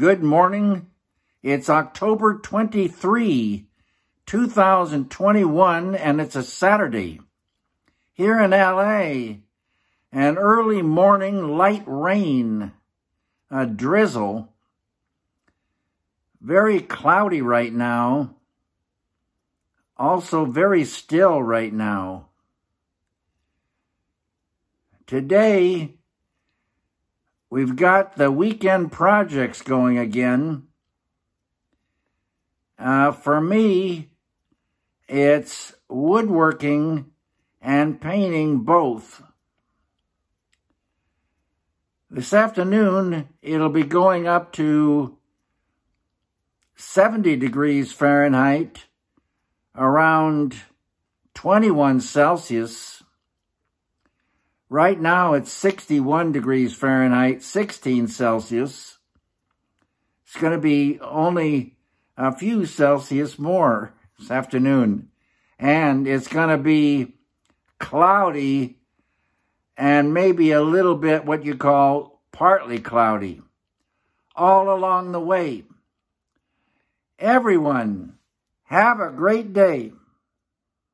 Good morning. It's October 23, 2021, and it's a Saturday. Here in LA, an early morning light rain, a drizzle. Very cloudy right now. Also very still right now. Today, we've got the weekend projects going again. Uh, for me, it's woodworking and painting both. This afternoon, it'll be going up to 70 degrees Fahrenheit, around 21 Celsius. Right now, it's 61 degrees Fahrenheit, 16 Celsius. It's going to be only a few Celsius more this afternoon. And it's going to be cloudy and maybe a little bit what you call partly cloudy all along the way. Everyone, have a great day.